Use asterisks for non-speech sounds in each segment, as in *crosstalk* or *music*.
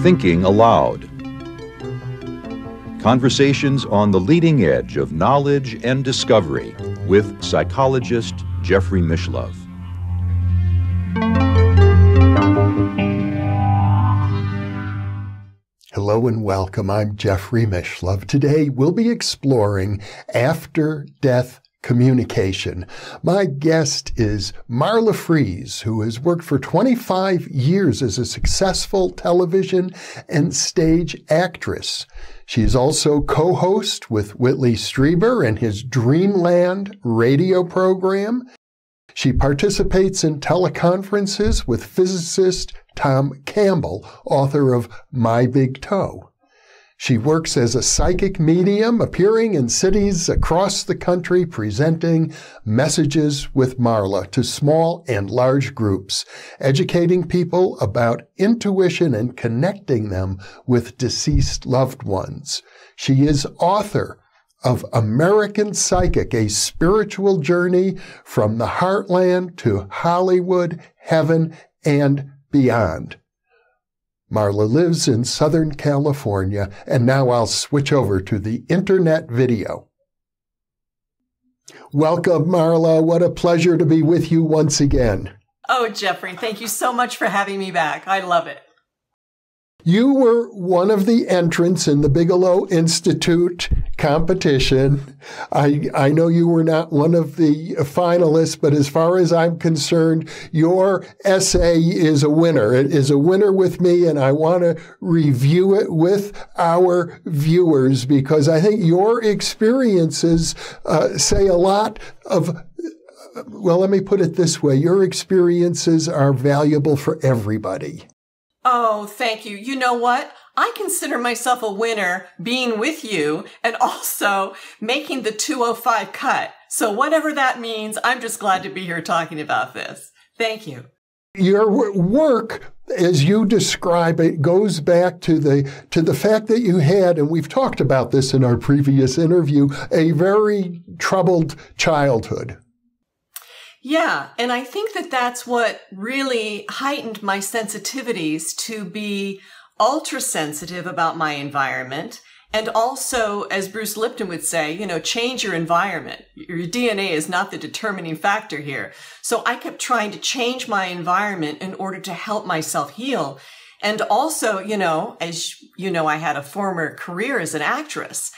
Thinking Allowed. Conversations on the leading edge of knowledge and discovery with psychologist Jeffrey Mishlove. Hello and welcome. I'm Jeffrey Mishlove. Today we'll be exploring after death communication. My guest is Marla Frees, who has worked for 25 years as a successful television and stage actress. She is also co-host with Whitley Strieber and his Dreamland radio program. She participates in teleconferences with physicist Tom Campbell, author of My Big TOE. She works as a psychic medium, appearing in cities across the country, presenting messages with Marla to small and large groups, educating people about intuition and connecting them with deceased loved ones. She is author of American Psychic, a spiritual journey from the heartland to Hollywood, heaven, and beyond. Marla lives in Southern California, and now I'll switch over to the internet video. Welcome, Marla. What a pleasure to be with you once again. Oh, Jeffrey, thank you so much for having me back. I love it. You were one of the entrants in the Bigelow Institute competition. I, I know you were not one of the finalists, but as far as I'm concerned, your essay is a winner. It is a winner with me, and I want to review it with our viewers because I think your experiences uh, say a lot of well, let me put it this way. Your experiences are valuable for everybody. Oh, thank you. You know what? I consider myself a winner being with you and also making the 205 cut. So whatever that means, I'm just glad to be here talking about this. Thank you. Your work, as you describe it, goes back to the to the fact that you had, and we've talked about this in our previous interview, a very troubled childhood. Yeah. And I think that that's what really heightened my sensitivities to be ultra sensitive about my environment. And also, as Bruce Lipton would say, you know, change your environment. Your DNA is not the determining factor here. So I kept trying to change my environment in order to help myself heal. And also, you know, as you know, I had a former career as an actress.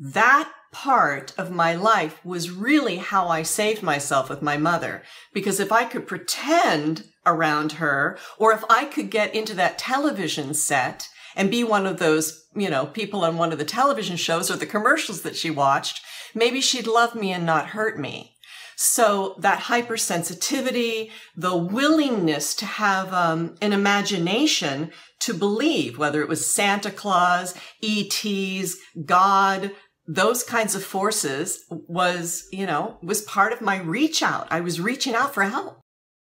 That part of my life was really how I saved myself with my mother. Because if I could pretend around her, or if I could get into that television set and be one of those, you know, people on one of the television shows or the commercials that she watched, maybe she'd love me and not hurt me. So that hypersensitivity, the willingness to have um, an imagination to believe, whether it was Santa Claus, ETs, God, those kinds of forces was, you know, was part of my reach out. I was reaching out for help.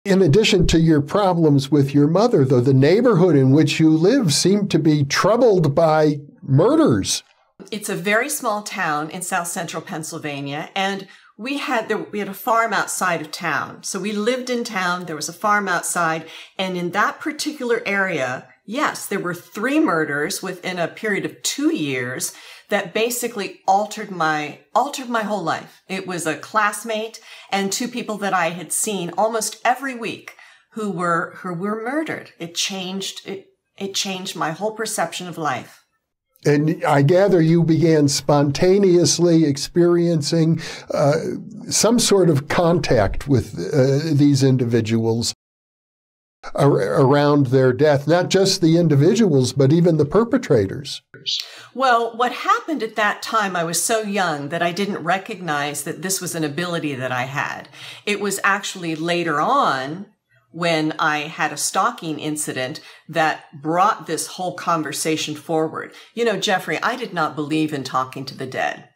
In addition to your problems with your mother, though, the neighborhood in which you live seemed to be troubled by murders. It's a very small town in south central Pennsylvania, and we had there, we had a farm outside of town. So we lived in town. There was a farm outside, and in that particular area, yes, there were three murders within a period of two years that basically altered my altered my whole life. It was a classmate and two people that I had seen almost every week who were who were murdered. It changed it it changed my whole perception of life. And I gather you began spontaneously experiencing uh, some sort of contact with uh, these individuals around their death, not just the individuals, but even the perpetrators. Well, what happened at that time, I was so young that I didn't recognize that this was an ability that I had. It was actually later on when I had a stalking incident that brought this whole conversation forward. You know, Jeffrey, I did not believe in talking to the dead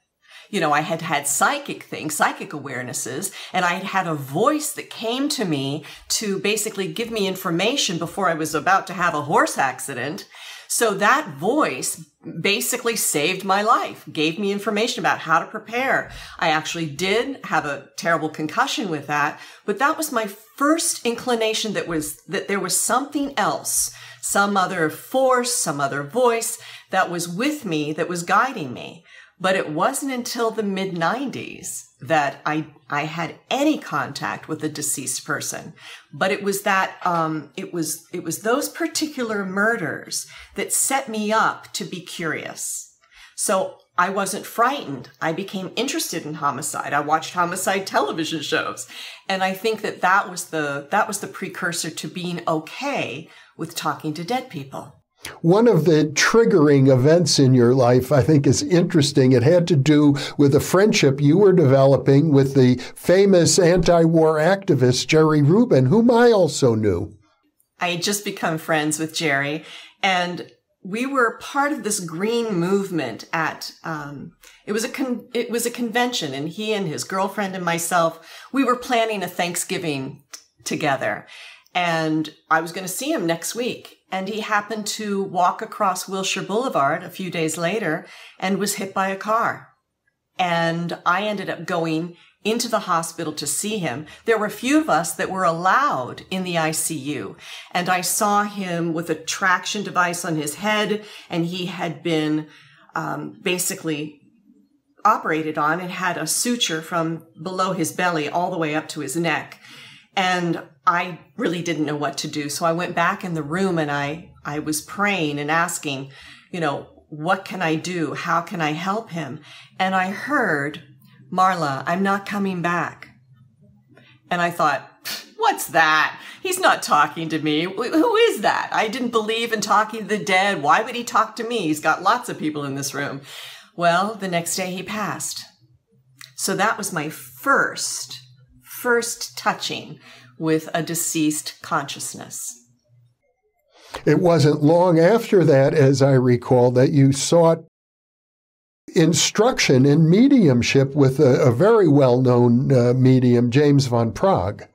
you know, I had had psychic things, psychic awarenesses, and I had had a voice that came to me to basically give me information before I was about to have a horse accident. So that voice basically saved my life, gave me information about how to prepare. I actually did have a terrible concussion with that, but that was my first inclination that was, that there was something else, some other force, some other voice that was with me, that was guiding me. But it wasn't until the mid 90s that I, I had any contact with a deceased person. But it was that, um, it was, it was those particular murders that set me up to be curious. So I wasn't frightened. I became interested in homicide. I watched homicide television shows. And I think that that was the, that was the precursor to being okay with talking to dead people. One of the triggering events in your life, I think, is interesting. It had to do with a friendship you were developing with the famous anti war activist Jerry Rubin, whom I also knew. I had just become friends with Jerry, and we were part of this green movement at um, it was a con- it was a convention and he and his girlfriend and myself we were planning a thanksgiving together and i was going to see him next week and he happened to walk across Wilshire Boulevard a few days later and was hit by a car. And I ended up going into the hospital to see him. There were a few of us that were allowed in the ICU. And I saw him with a traction device on his head, and he had been um, basically operated on and had a suture from below his belly all the way up to his neck. And I really didn't know what to do. So I went back in the room and I, I was praying and asking, you know, what can I do? How can I help him? And I heard, Marla, I'm not coming back. And I thought, what's that? He's not talking to me. Who is that? I didn't believe in talking to the dead. Why would he talk to me? He's got lots of people in this room. Well, the next day he passed. So that was my first, first touching with a deceased consciousness. It wasn't long after that, as I recall, that you sought instruction in mediumship with a, a very well known uh, medium, James von Praagh.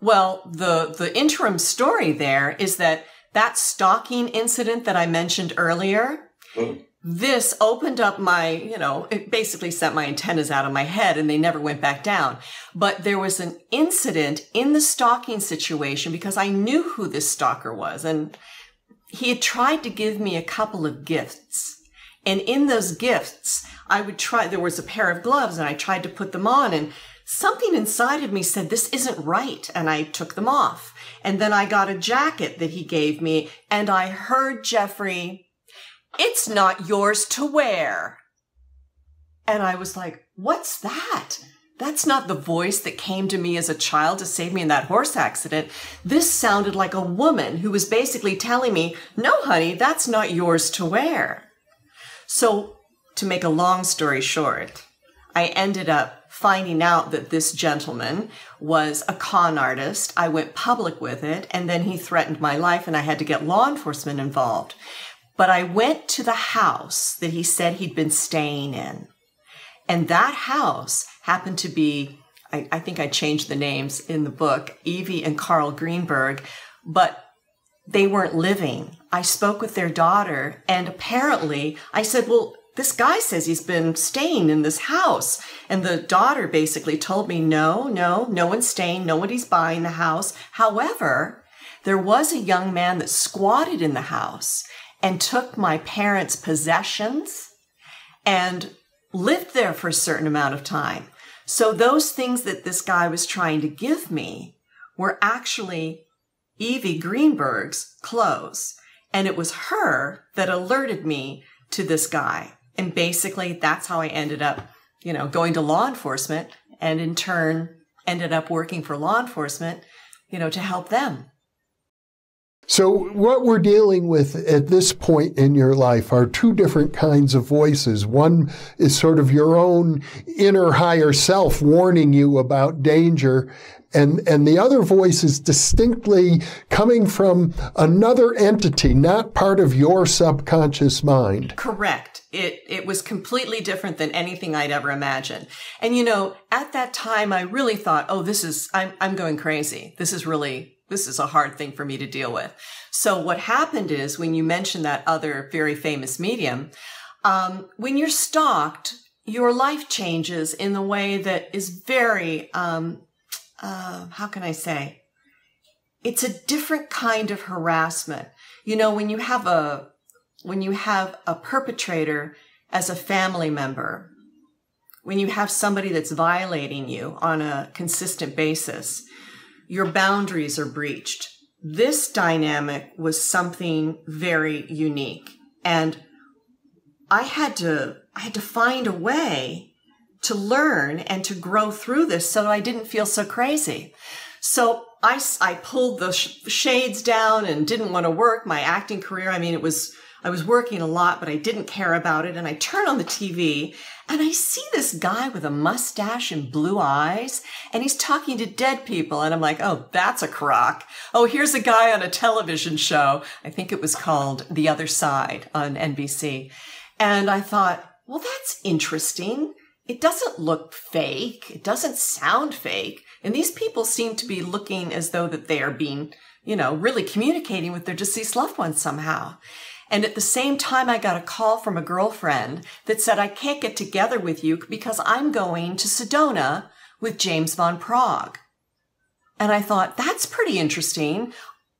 Well, the, the interim story there is that that stalking incident that I mentioned earlier, mm this opened up my, you know, it basically sent my antennas out of my head and they never went back down. But there was an incident in the stalking situation because I knew who this stalker was and he had tried to give me a couple of gifts. And in those gifts, I would try, there was a pair of gloves and I tried to put them on and something inside of me said, this isn't right. And I took them off. And then I got a jacket that he gave me and I heard Jeffrey it's not yours to wear. And I was like, what's that? That's not the voice that came to me as a child to save me in that horse accident. This sounded like a woman who was basically telling me, no, honey, that's not yours to wear. So, to make a long story short, I ended up finding out that this gentleman was a con artist. I went public with it, and then he threatened my life, and I had to get law enforcement involved. But I went to the house that he said he'd been staying in. And that house happened to be, I, I, think I changed the names in the book, Evie and Carl Greenberg, but they weren't living. I spoke with their daughter, and apparently I said, Well, this guy says he's been staying in this house. And the daughter basically told me, No, no, no one's staying, nobody's buying the house. However, there was a young man that squatted in the house and took my parents' possessions and lived there for a certain amount of time. So those things that this guy was trying to give me were actually Evie Greenberg's clothes. And it was her that alerted me to this guy. And basically that's how I ended up, you know, going to law enforcement and in turn ended up working for law enforcement, you know, to help them. So, what we're dealing with at this point in your life are two different kinds of voices. One is sort of your own inner higher self warning you about danger. And, and the other voice is distinctly coming from another entity, not part of your subconscious mind. Correct. It, it was completely different than anything I'd ever imagined. And you know, at that time, I really thought, oh, this is, I'm, I'm going crazy. This is really, this is a hard thing for me to deal with. So what happened is when you mentioned that other very famous medium, um, when you're stalked, your life changes in the way that is very, um, uh, how can I say? It's a different kind of harassment. You know, when you have a, when you have a perpetrator as a family member, when you have somebody that's violating you on a consistent basis, your boundaries are breached. This dynamic was something very unique. And I had to, I had to find a way to learn and to grow through this so I didn't feel so crazy. So I, I pulled the sh- shades down and didn't want to work my acting career. I mean, it was, I was working a lot, but I didn't care about it. And I turn on the TV and I see this guy with a mustache and blue eyes, and he's talking to dead people. And I'm like, oh, that's a crock. Oh, here's a guy on a television show. I think it was called The Other Side on NBC. And I thought, well, that's interesting. It doesn't look fake. It doesn't sound fake. And these people seem to be looking as though that they are being, you know, really communicating with their deceased loved ones somehow. And at the same time, I got a call from a girlfriend that said, I can't get together with you because I'm going to Sedona with James von Praagh. And I thought, that's pretty interesting.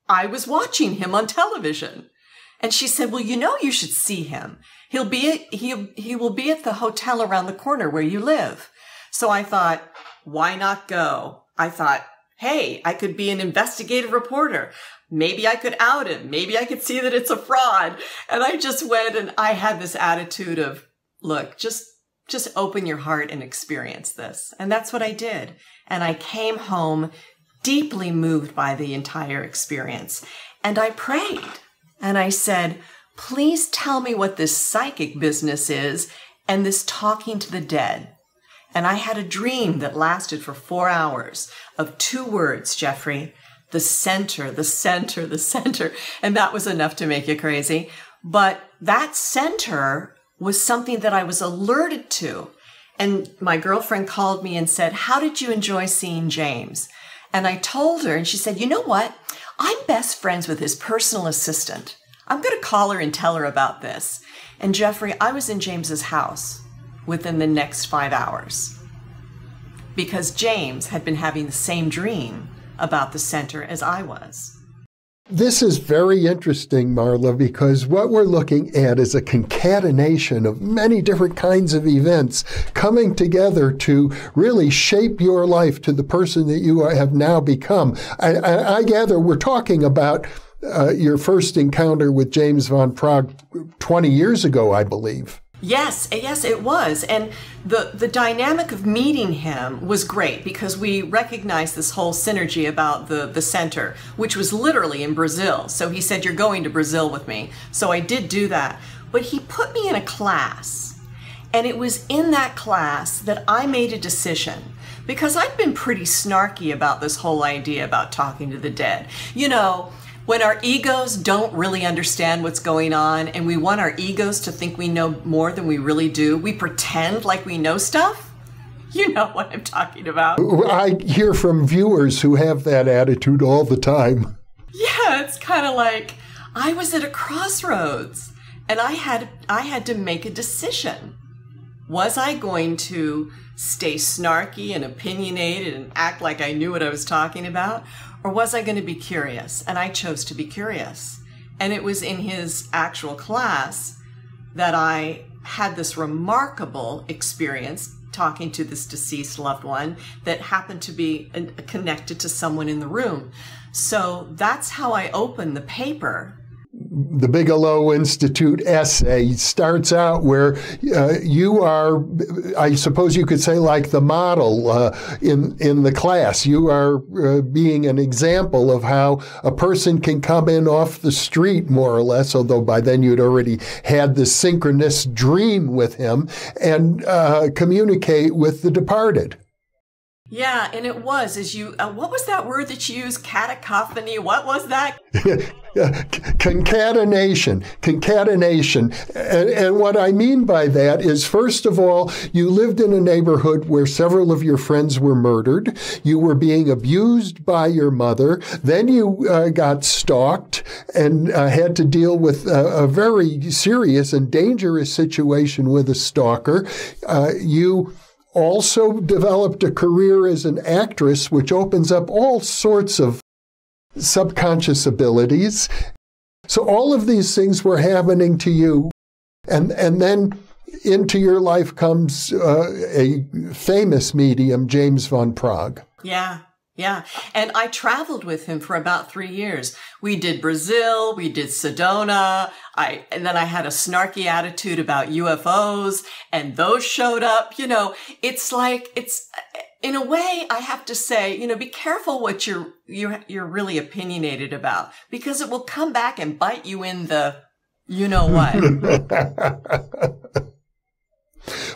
I was watching him on television. And she said, well, you know, you should see him. He'll be, at, he, he will be at the hotel around the corner where you live. So I thought, why not go? I thought, hey, I could be an investigative reporter. Maybe I could out him. Maybe I could see that it's a fraud. And I just went and I had this attitude of, look, just, just open your heart and experience this. And that's what I did. And I came home deeply moved by the entire experience. And I prayed and I said, please tell me what this psychic business is and this talking to the dead. And I had a dream that lasted for four hours of two words, Jeffrey, the center, the center, the center. And that was enough to make you crazy. But that center was something that I was alerted to. And my girlfriend called me and said, How did you enjoy seeing James? And I told her, and she said, You know what? I'm best friends with his personal assistant. I'm going to call her and tell her about this. And Jeffrey, I was in James's house within the next five hours because James had been having the same dream about the center as I was. This is very interesting, Marla, because what we're looking at is a concatenation of many different kinds of events coming together to really shape your life to the person that you have now become. I, I, I gather we're talking about uh, your first encounter with James von Praagh 20 years ago, I believe. Yes, eh, yes, it was. And the, the dynamic of meeting him was great because we recognized this whole synergy about the, the center, which was literally in Brazil. So he said, You're going to Brazil with me. So I did do that. But he put me in a class. And it was in that class that I made a decision because I'd been pretty snarky about this whole idea about talking to the dead. You know, when our egos don't really understand what's going on and we want our egos to think we know more than we really do, we pretend like we know stuff. You know what I'm talking about. I hear from viewers who have that attitude all the time. Yeah, it's kind of like I was at a crossroads and I had I had to make a decision. Was I going to stay snarky and opinionated and act like I knew what I was talking about or was I going to be curious? And I chose to be curious. And it was in his actual class that I had this remarkable experience talking to this deceased loved one that happened to be uh, connected to someone in the room. So that's how I opened the paper the Bigelow Institute essay starts out where uh, you are, I suppose you could say, like the model uh, in in the class. You are uh, being an example of how a person can come in off the street, more or less. Although by then you'd already had this synchronous dream with him and uh, communicate with the departed. Yeah, and it was as you. Uh, what was that word that you used? Catechophony. What was that? *laughs* concatenation, concatenation. And, and, what I mean by that is, first of all, you lived in a neighborhood where several of your friends were murdered. You were being abused by your mother. Then you uh, got stalked and uh, had to deal with a, a, very serious and dangerous situation with a stalker. Uh, you also developed a career as an actress, which opens up all sorts of subconscious abilities. So all of these things were happening to you. And, and then into your life comes uh, a famous medium, James von Praagh. Yeah. Yeah. And I traveled with him for about three years. We did Brazil. We did Sedona. I, and then I had a snarky attitude about UFOs and those showed up. You know, it's like, it's, in a way, I have to say, you know, be careful what you're, you're, you're really opinionated about because it will come back and bite you in the, you know what. *laughs*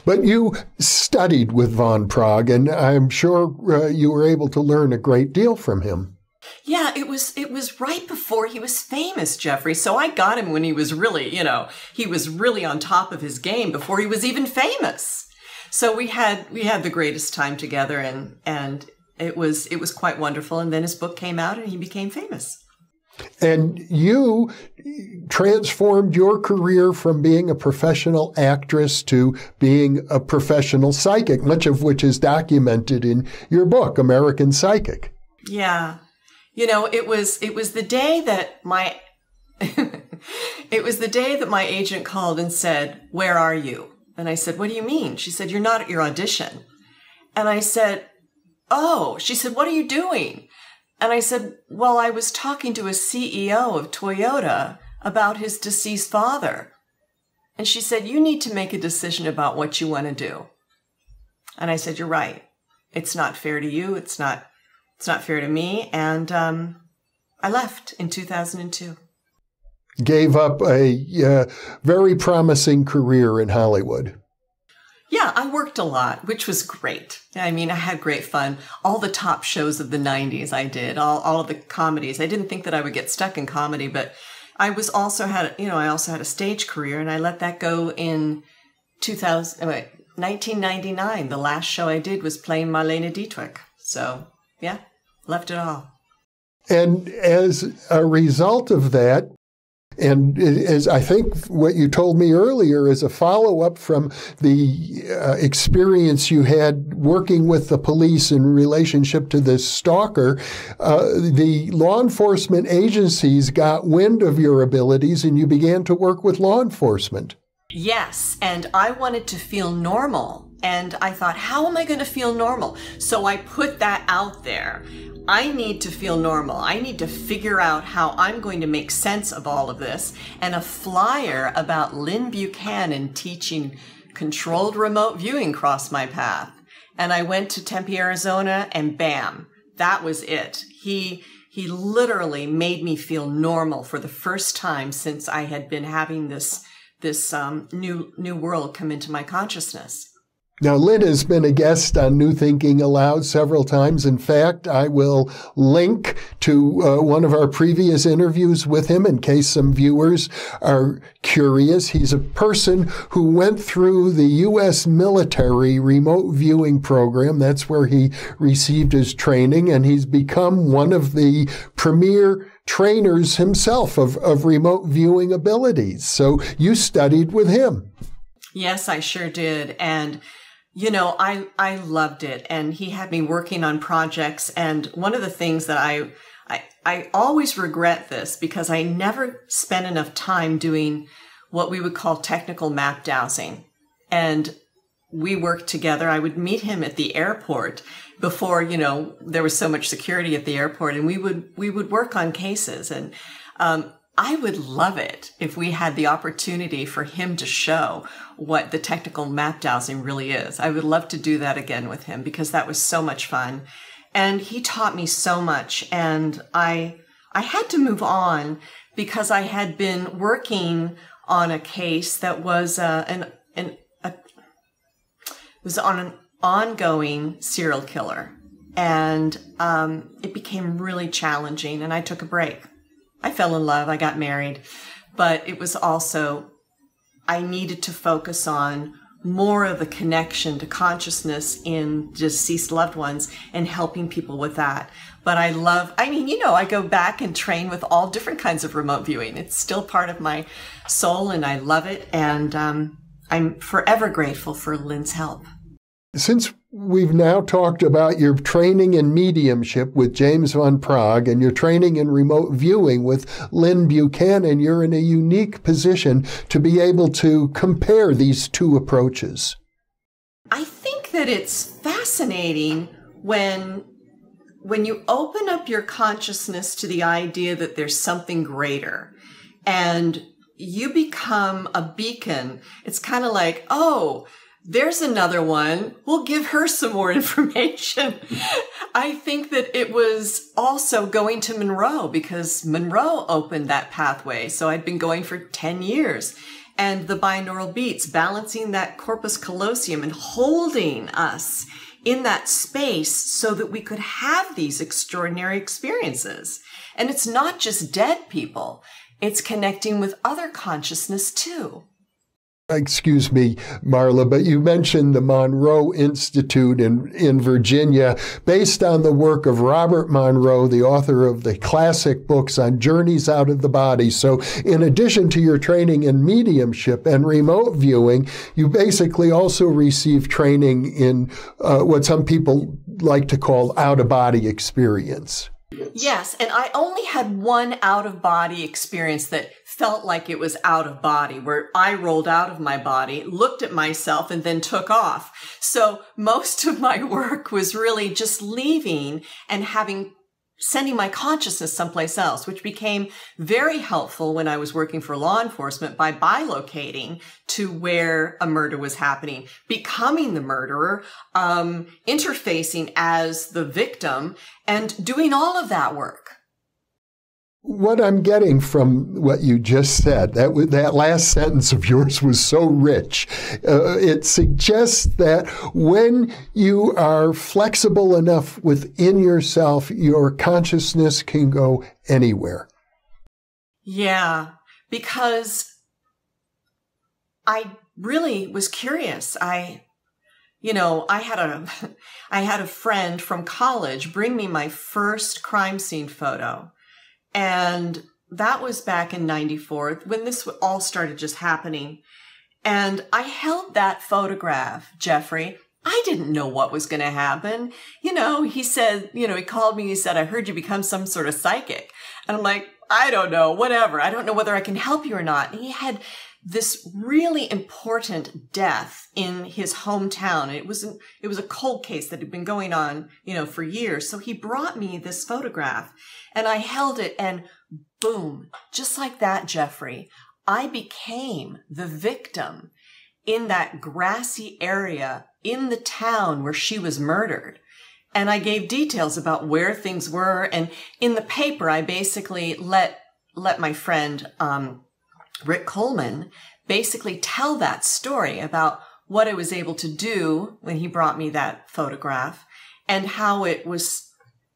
But you studied with von Praagh, and I'm sure uh, you were able to learn a great deal from him. Yeah, it was it was right before he was famous, Jeffrey. So I got him when he was really, you know, he was really on top of his game before he was even famous. So we had we had the greatest time together and and it was it was quite wonderful and then his book came out and he became famous. And you transformed your career from being a professional actress to being a professional psychic, much of which is documented in your book, American Psychic. Yeah. You know, it was it was the day that my *laughs* it was the day that my agent called and said, "Where are you?" And I said, "What do you mean?" She said, "You're not at your audition." And I said, "Oh." She said, "What are you doing?" And I said, Well, I was talking to a CEO of Toyota about his deceased father. And she said, You need to make a decision about what you want to do. And I said, You're right. It's not fair to you. It's not, it's not fair to me. And, um, I left in 2002. Gave up a uh, very promising career in Hollywood. Yeah, I worked a lot, which was great. I mean, I had great fun. All the top shows of the 90s I did, all, all of the comedies. I didn't think that I would get stuck in comedy, but I was also had, you know, I also had a stage career and I let that go in 2000, uh, wait, 1999. The last show I did was playing Marlene Dietrich. So, yeah, left it all. And as a result of that, and as I think what you told me earlier is a follow up from the uh, experience you had working with the police in relationship to this stalker. Uh, the law enforcement agencies got wind of your abilities and you began to work with law enforcement. Yes, and I wanted to feel normal. And I thought, how am I going to feel normal? So I put that out there. I need to feel normal. I need to figure out how I'm going to make sense of all of this. And a flyer about Lyn Buchanan teaching controlled remote viewing crossed my path. And I went to Tempe, Arizona, and bam, that was it. He, he literally made me feel normal for the first time since I had been having this, this, um, new, new world come into my consciousness. Now, Lyn has been a guest on New Thinking Allowed several times. In fact, I will link to uh, one of our previous interviews with him in case some viewers are curious. He's a person who went through the U.S. military remote viewing program. That's where he received his training, and he's become one of the premier trainers himself of, of remote viewing abilities. So you studied with him. Yes, I sure did. And you know, I, I loved it and he had me working on projects. And one of the things that I, I, I always regret this because I never spent enough time doing what we would call technical map dowsing. And we worked together. I would meet him at the airport before, you know, there was so much security at the airport and we would, we would work on cases. And, um, I would love it if we had the opportunity for him to show what the technical map dowsing really is. I would love to do that again with him because that was so much fun. And he taught me so much and I I had to move on because I had been working on a case that was uh, an an a, was on an ongoing serial killer and um, it became really challenging. And I took a break. I fell in love. I got married, but it was also I needed to focus on more of the connection to consciousness in deceased loved ones and helping people with that. But I love, I mean, you know, I go back and train with all different kinds of remote viewing. It's still part of my soul and I love it. And um, I'm forever grateful for Lyn's help. Since we've now talked about your training in mediumship with James von Praagh and your training in remote viewing with Lyn Buchanan, you're in a unique position to be able to compare these two approaches. I think that it's fascinating when when you open up your consciousness to the idea that there's something greater and you become a beacon. It's kind of like, oh, there's another one. We'll give her some more *laughs* information. I think that it was also going to Monroe because Monroe opened that pathway. So I'd been going for 10 years and the binaural beats, balancing that corpus callosum and holding us in that space so that we could have these extraordinary experiences. And it's not just dead people. It's connecting with other consciousness too. Excuse me, Marla, but you mentioned the Monroe Institute in, in Virginia, based on the work of Robert Monroe, the author of the classic books on journeys out of the body. So, in addition to your training in mediumship and remote viewing, you basically also receive training in uh, what some people like to call out of body experience. Yes, and I only had one out of body experience that felt like it was out of body, where I rolled out of my body, looked at myself, and then took off. So most of my *laughs* work was really just leaving and having sending my consciousness someplace else, which became very helpful when I was working for law enforcement by bilocating to where a murder was happening, becoming the murderer, um, interfacing as the victim, and doing all of that work what I'm getting from what you just said, that that last sentence of yours was so rich. Uh, it suggests that when you are flexible enough within yourself, your consciousness can go anywhere. Yeah, because I really was curious. I you know, I had a *laughs* I had a friend from college bring me my first crime scene photo and that was back in 94 when this all started just happening. And I held that photograph, Jeffrey. I didn't know what was going to happen. You know, he said, you know, he called me, he said, I heard you become some sort of psychic. And I'm like, I don't know, whatever. I don't know whether I can help you or not. And he had this really important death in his hometown. It was an, it was a cold case that had been going on, you know, for years. So he brought me this photograph and I held it and boom, just like that, Jeffrey, I became the victim in that grassy area in the town where she was murdered. And I gave details about where things were. And in the paper, I basically let, let my friend, um, Rick Coleman basically tell that story about what I was able to do when he brought me that photograph and how it was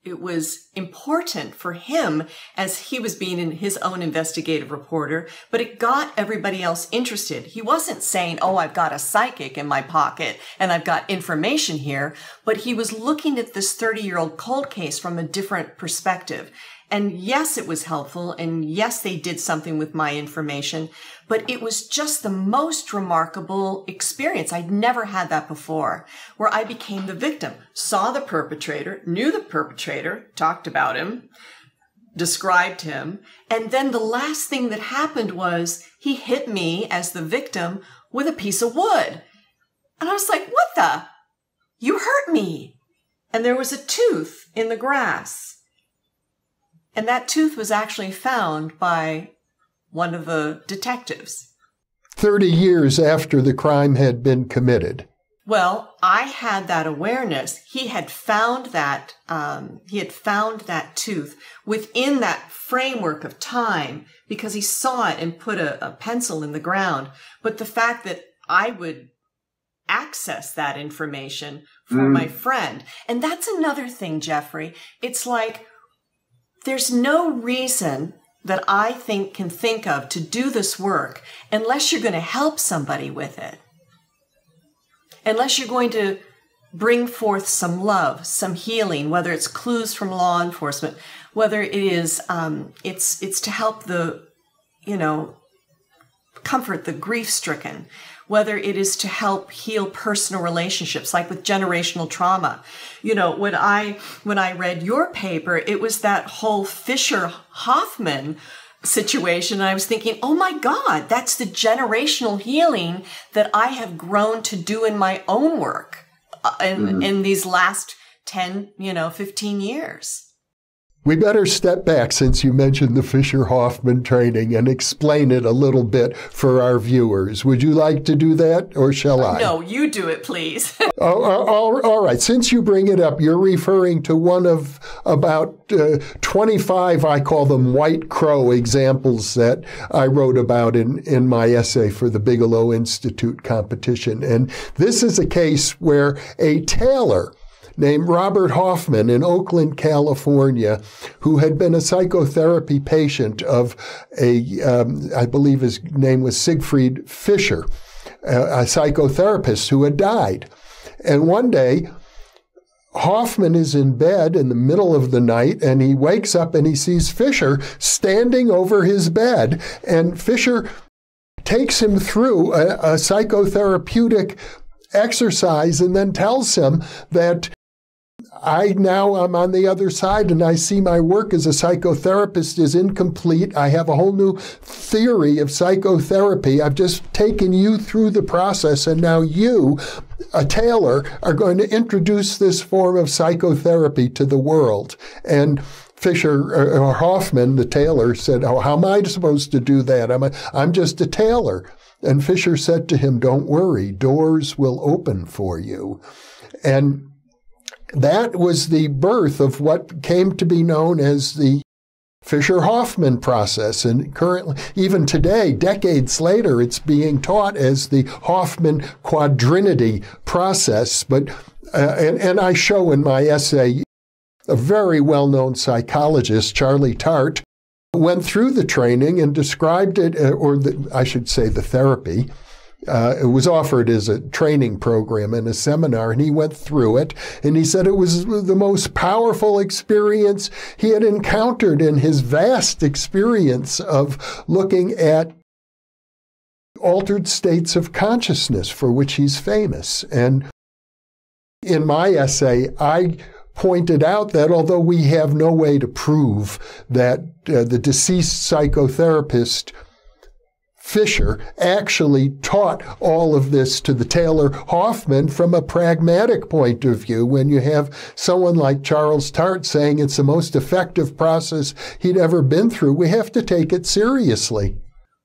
it was important for him as he was being in his own investigative reporter, but it got everybody else interested. He wasn't saying, Oh, I've got a psychic in my pocket and I've got information here, but he was looking at this 30 year old cold case from a different perspective. And yes, it was helpful. And yes, they did something with my information, but it was just the most remarkable experience. I'd never had that before where I became the victim, saw the perpetrator, knew the perpetrator, talked about him, described him. And then the last thing that happened was he hit me as the victim with a piece of wood. And I was like, what the? You hurt me. And there was a tooth in the grass. And that tooth was actually found by one of the detectives. 30 years after the crime had been committed. Well, I had that awareness. He had found that, um, he had found that tooth within that framework of time because he saw it and put a, a pencil in the ground. But the fact that I would access that information for Mm. my friend. And that's another thing, Jeffrey. It's like there's no reason that I think can think of to do this work unless you're going to help somebody with it. Unless you're going to bring forth some love, some healing, whether it's clues from law enforcement, whether it is um, it's it's to help the you know comfort the grief stricken, whether it is to help heal personal relationships, like with generational trauma. You know, when I when I read your paper, it was that whole Fisher Hoffman situation. And I was thinking, oh my God, that's the generational healing that I have grown to do in my own work uh, in, in these last 10, you know, 15 years. We better step back since you mentioned the Fisher Hoffman training and explain it a little bit for our viewers. Would you like to do that or shall I? No, you do it, please. *laughs* Oh, oh, all, all right. Since you bring it up, you're referring to one of about uh, 25, I call them white crow examples that I wrote about in, in my essay for the Bigelow Institute competition. And this is a case where a tailor named Robert Hoffman in Oakland, California, who had been a psychotherapy patient of a, um, I believe his name was Siegfried Fisher, a, a psychotherapist who had died. And one day, Hoffman is in bed in the middle of the night and he wakes up and he sees Fisher standing over his bed. And Fisher takes him through a, a psychotherapeutic exercise and then tells him that I now am on the other side and I see my work as a psychotherapist is incomplete. I have a whole new theory of psychotherapy. I've just taken you through the process and now you, a tailor, are going to introduce this form of psychotherapy to the world. And Fisher or Hoffman, the tailor, said, "Oh, how am I supposed to do that? I'm a, I'm just a tailor." And Fisher said to him, "Don't worry, doors will open for you." And that was the birth of what came to be known as the Fisher Hoffman process. And currently, even today, decades later, it's being taught as the Hoffman quadrinity process. But, uh, and, and I show in my essay a very well known psychologist, Charlie Tart, went through the training and described it, uh, or the, I should say, the therapy. Uh, it was offered as a training program and a seminar, and he went through it. And he said it was the most powerful experience he had encountered in his vast experience of looking at altered states of consciousness for which he's famous. And in my essay, I pointed out that although we have no way to prove that uh, the deceased psychotherapist Fisher actually taught all of this to the tailor Hoffman from a pragmatic point of view. When you have someone like Charles Tart saying it's the most effective process he'd ever been through, we have to take it seriously.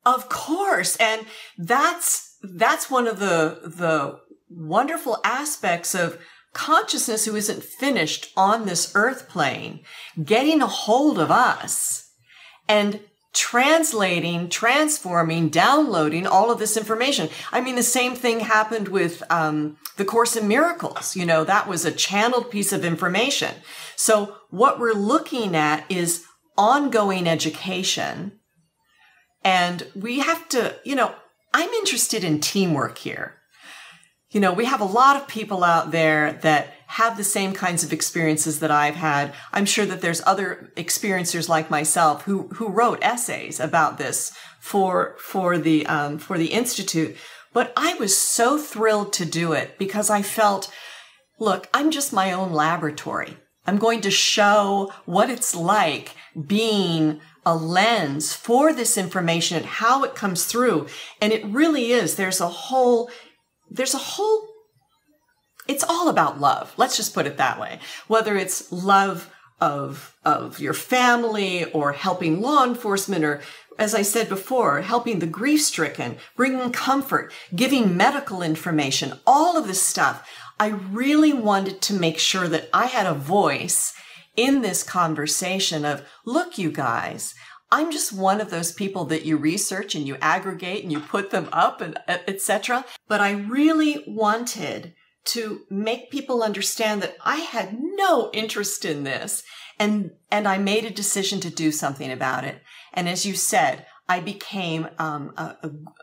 Of course. And that's, that's one of the, the wonderful aspects of consciousness who isn't finished on this earth plane, getting a hold of us and translating, transforming, downloading all of this information. I mean, the same thing happened with um, the Course in Miracles. You know, that was a channeled piece of information. So what we're looking at is ongoing education. And we have to, you know, I'm interested in teamwork here. You know, we have a lot of people out there that have the same kinds of experiences that I've had. I'm sure that there's other experiencers like myself who who wrote essays about this for for the um, for the institute. But I was so thrilled to do it because I felt, look, I'm just my own laboratory. I'm going to show what it's like being a lens for this information and how it comes through. And it really is. There's a whole there's a whole it's all about love. Let's just put it that way. Whether it's love of, of your family or helping law enforcement or, as I said before, helping the grief stricken, bringing comfort, giving medical information, all of this stuff. I really wanted to make sure that I had a voice in this conversation of, look, you guys, I'm just one of those people that you research and you aggregate and you put them up and uh, etc. But I really wanted to make people understand that I had no interest in this and and I made a decision to do something about it. And as you said, I became um, a,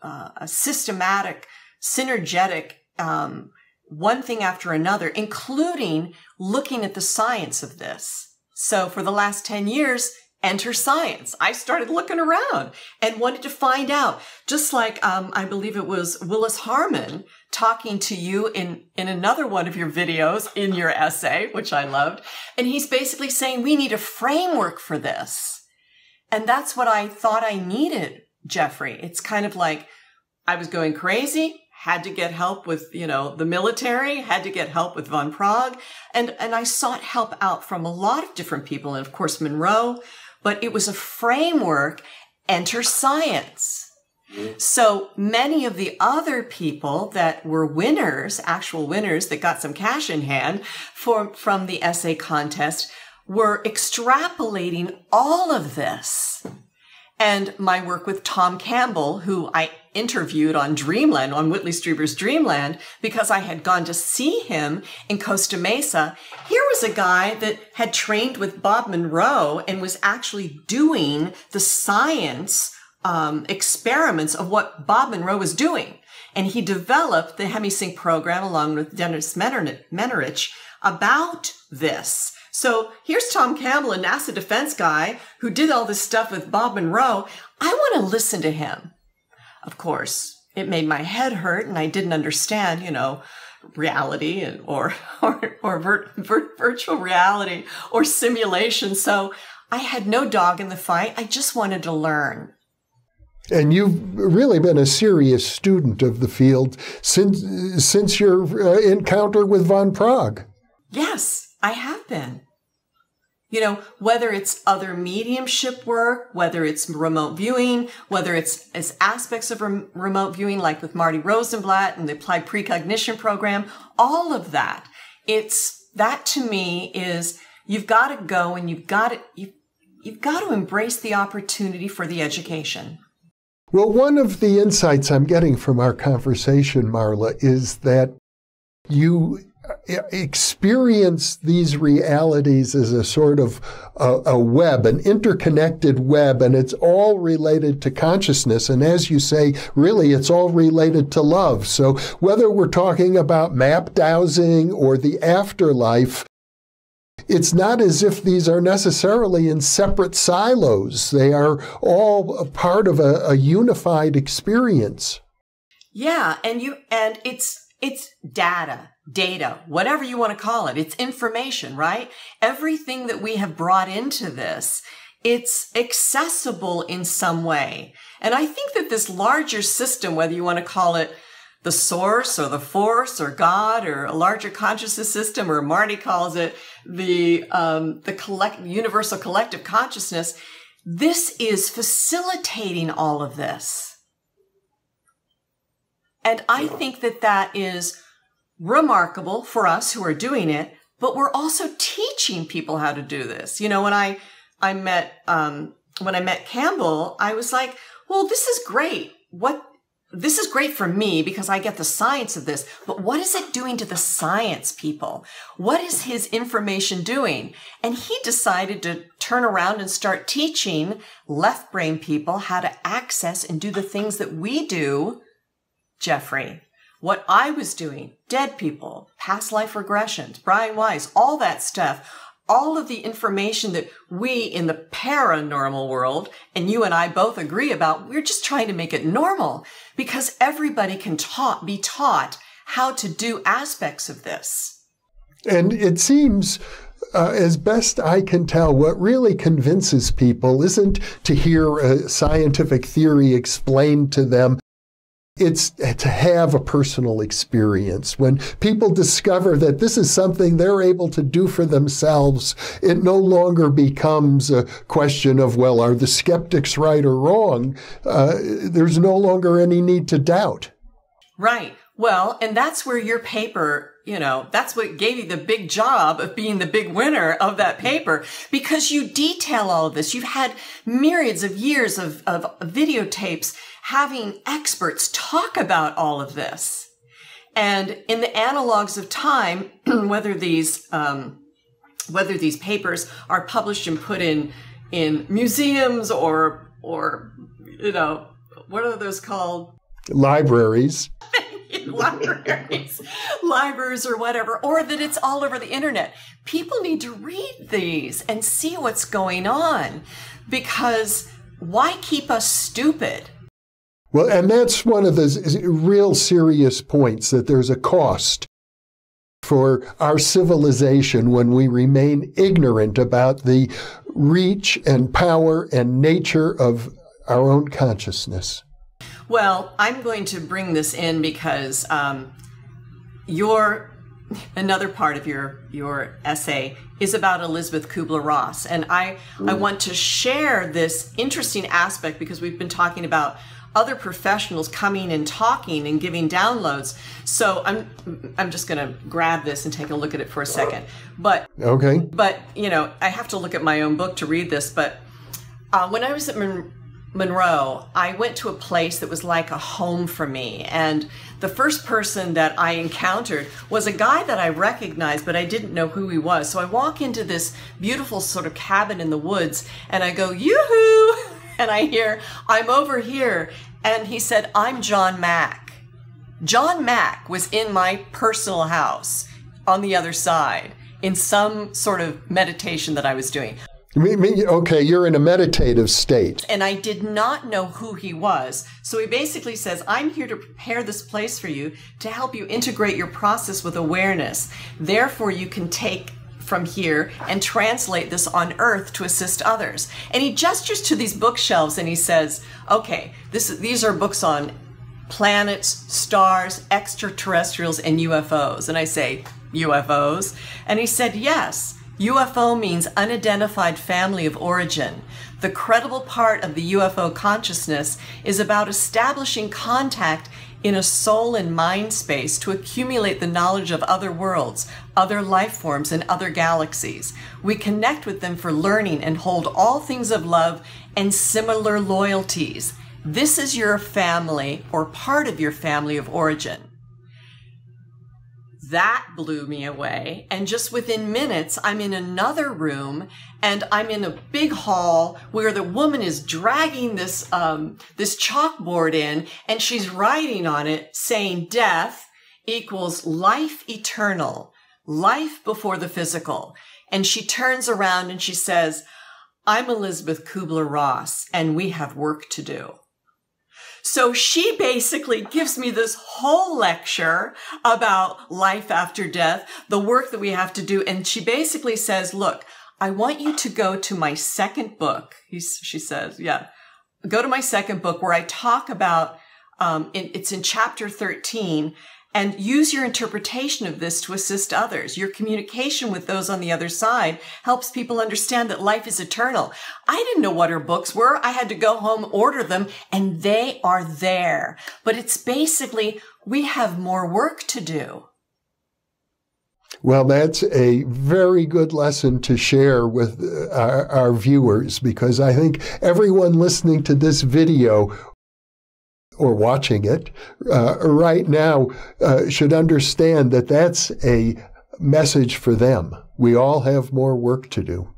a, a, systematic, synergetic um, one thing after another, including looking at the science of this. So for the last 10 years, enter science. I started looking around and wanted to find out, just like um, I believe it was Willis Harman talking to you in, in another one of your videos in your essay, which I loved. And he's basically saying we need a framework for this. And that's what I thought I needed, Jeffrey. It's kind of like I was going crazy had to get help with, you know, the military, had to get help with von Praagh. And, and I sought help out from a lot of different people. And of course, Monroe, but it was a framework, enter science. Mm-hmm. So many of the other people that were winners, actual winners that got some cash in hand for, from the essay contest were extrapolating all of this and my work with Tom Campbell, who I interviewed on Dreamland, on Whitley Strieber's Dreamland, because I had gone to see him in Costa Mesa. Here was a guy that had trained with Bob Monroe and was actually doing the science um, experiments of what Bob Monroe was doing. And he developed the HemiSync program along with Dennis Mennerich about this. So here's Tom Campbell, a NASA defense guy who did all this stuff with Bob Monroe. I want to listen to him. Of course, it made my head hurt and I didn't understand, you know, reality and, or, *laughs* or, or vir- vir- virtual reality or simulation. So I had no dog in the fight. I just wanted to learn. And you've really been a serious student of the field since since your uh, encounter with von Praagh. Yes, I have been. You know, whether it's other mediumship work, whether it's remote viewing, whether it's as aspects of rem- remote viewing, like with Marty Rosenblatt and the applied precognition program, all of that. It's that to me is you've got to go and you've got to, you, you've got to embrace the opportunity for the education. Well, one of the insights I'm getting from our conversation, Marla, is that you experience these realities as a sort of a, a, web, an interconnected web, and it's all related to consciousness. And as you say, really, it's all related to love. So whether we're talking about map dowsing or the afterlife, it's not as if these are necessarily in separate silos. They are all part of a, a unified experience. Yeah, and you and it's it's data, data, whatever you want to call it. It's information, right? Everything that we have brought into this, it's accessible in some way. And I think that this larger system, whether you want to call it the source or the force or God or a larger consciousness system, or Marty calls it the, um, the collect, universal collective consciousness, this is facilitating all of this. And I think that that is remarkable for us who are doing it, but we're also teaching people how to do this. You know, when I, I met, um, when I met Campbell, I was like, well, this is great. What, this is great for me because I get the science of this, but what is it doing to the science people? What is his information doing? And he decided to turn around and start teaching left brain people how to access and do the things that we do Jeffrey. What I was doing, dead people, past life regressions, Brian Weiss, all that stuff, all of the information that we in the paranormal world, and you and I both agree about, we're just trying to make it normal because everybody can taught, be taught how to do aspects of this. And it seems uh, as best I can tell, what really convinces people isn't to hear a scientific theory explained to them, it's to have a personal experience. When people discover that this is something they're able to do for themselves, it no longer becomes a question of, well, are the skeptics right or wrong? Uh, there's no longer any need to doubt. Right. Well, and that's where your paper, you know, that's what gave you the big job of being the big winner of that paper because you detail all of this. You've had myriads of years of, of videotapes having experts talk about all of this. And in the analogs of time, *clears throat* whether these, um, whether these papers are published and put in, in museums or, or, you know, what are those called? Libraries. *laughs* libraries, libraries or whatever, or that it's all over the internet. People need to read these and see what's going on because why keep us stupid? Well, and that's one of the real serious points that there's a cost for our civilization when we remain ignorant about the reach and power and nature of our own consciousness. Well, I'm going to bring this in because um, your another part of your your essay is about Elizabeth Kubler-Ross, and I Ooh. I want to share this interesting aspect because we've been talking about other professionals coming and talking and giving downloads. So I'm I'm just going to grab this and take a look at it for a second. But okay. But you know, I have to look at my own book to read this. But uh, when I was at Mon- Monroe, I went to a place that was like a home for me. And the first person that I encountered was a guy that I recognized, but I didn't know who he was. So I walk into this beautiful sort of cabin in the woods and I go, yoo-hoo! *laughs* And I hear, I'm over here. And he said, I'm John Mack. John Mack was in my personal house on the other side in some sort of meditation that I was doing. Okay, you're in a meditative state. And I did not know who he was. So he basically says, I'm here to prepare this place for you to help you integrate your process with awareness. Therefore, you can take from here and translate this on earth to assist others. And he gestures to these bookshelves and he says, okay, this, these are books on planets, stars, extraterrestrials, and UFOs. And I say, UFOs? And he said, yes. UFO means unidentified family of origin. The credible part of the UFO consciousness is about establishing contact in a soul and mind space to accumulate the knowledge of other worlds, other life forms, in other galaxies. We connect with them for learning and hold all things of love and similar loyalties. This is your family or part of your family of origin that blew me away. And just within minutes, I'm in another room and I'm in a big hall where the woman is dragging this, um, this chalkboard in and she's writing on it saying death equals life eternal, life before the physical. And she turns around and she says, I'm Elizabeth Kubler Ross and we have work to do. So she basically gives me this whole lecture about life after death, the work that we have to do. And she basically says, look, I want you to go to my second book. He's, she says, yeah, go to my second book where I talk about, um, it's in chapter 13 and use your interpretation of this to assist others. Your communication with those on the other side helps people understand that life is eternal. I didn't know what her books were. I had to go home, order them, and they are there. But it's basically, we have more work to do. Well, that's a very good lesson to share with uh, our, our, viewers because I think everyone listening to this video or watching it uh, right now uh, should understand that that's a message for them. We all have more work to do.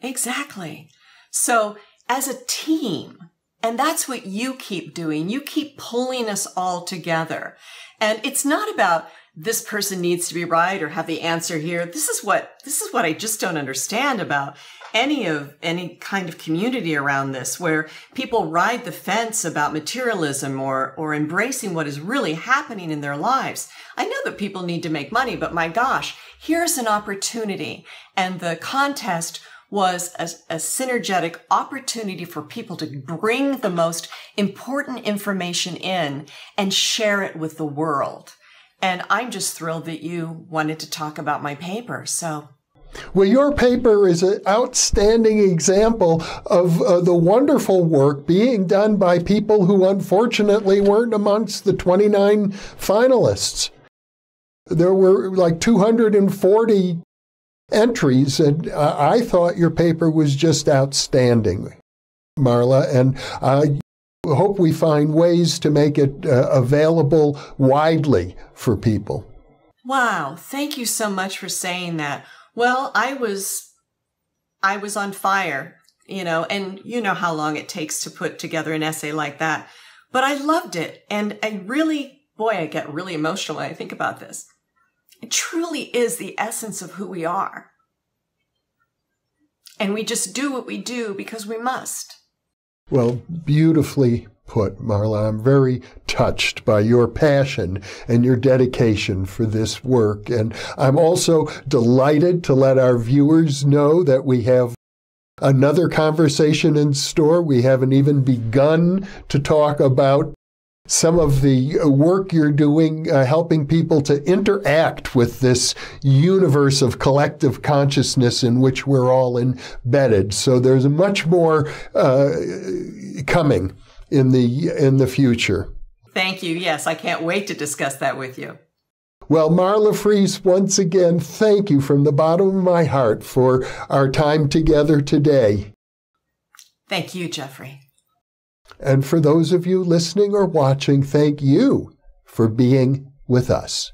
Exactly. So, as a team, and that's what you keep doing, you keep pulling us all together. And it's not about this person needs to be right or have the answer here. This is what, this is what I just don't understand about any of any kind of community around this where people ride the fence about materialism or or embracing what is really happening in their lives. I know that people need to make money, but my gosh, here's an opportunity. And the contest was a, a, synergetic opportunity for people to bring the most important information in and share it with the world. And I'm just thrilled that you wanted to talk about my paper. So Well, your paper is an outstanding example of uh, the wonderful work being done by people who unfortunately weren't amongst the 29 finalists. There were like 240 entries, and I thought your paper was just outstanding, Marla. And I hope we find ways to make it uh, available widely for people. Wow, thank you so much for saying that. Well, I was I was on fire, you know, and you know how long it takes to put together an essay like that. But I loved it and I really boy, I get really emotional when I think about this. It truly is the essence of who we are. And we just do what we do because we must. Well, beautifully put, Marla. I'm very touched by your passion and your dedication for this work. And I'm also delighted to let our viewers know that we have another conversation in store. We haven't even begun to talk about some of the work you're doing, uh, helping people to interact with this universe of collective consciousness in which we're all embedded. So there's much more uh, coming in the in the future. Thank you. Yes, I can't wait to discuss that with you. Well, Marla Frees, once again, thank you from the bottom of my heart for our time together today. Thank you, Jeffrey. And for those of you listening or watching, thank you for being with us.